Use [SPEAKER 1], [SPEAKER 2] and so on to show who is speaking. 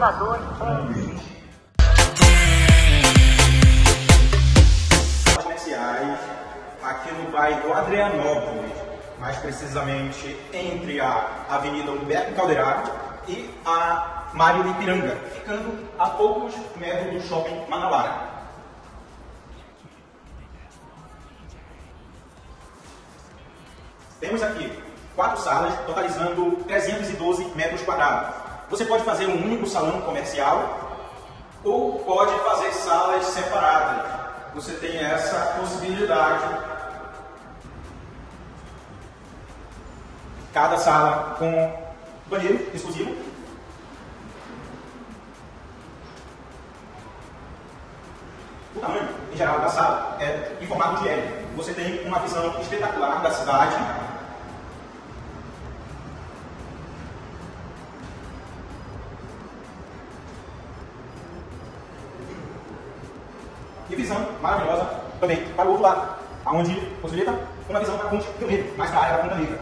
[SPEAKER 1] jogadores então. especiais aqui no bairro Adrianópolis, mais precisamente entre a Avenida Humberto Calderaro e a Mário Ipiranga, ficando a poucos metros do shopping Manawara. Temos aqui quatro salas, totalizando 312 metros quadrados. Você pode fazer um único salão comercial ou pode fazer salas separadas. Você tem essa possibilidade. Cada sala com banheiro exclusivo. O tamanho, em geral, da sala é em formato de L. Você tem uma visão espetacular da cidade e visão maravilhosa também para o outro lado, onde possibilita uma visão para a ponte Rio Negro, mais para a área da Ponta Negra.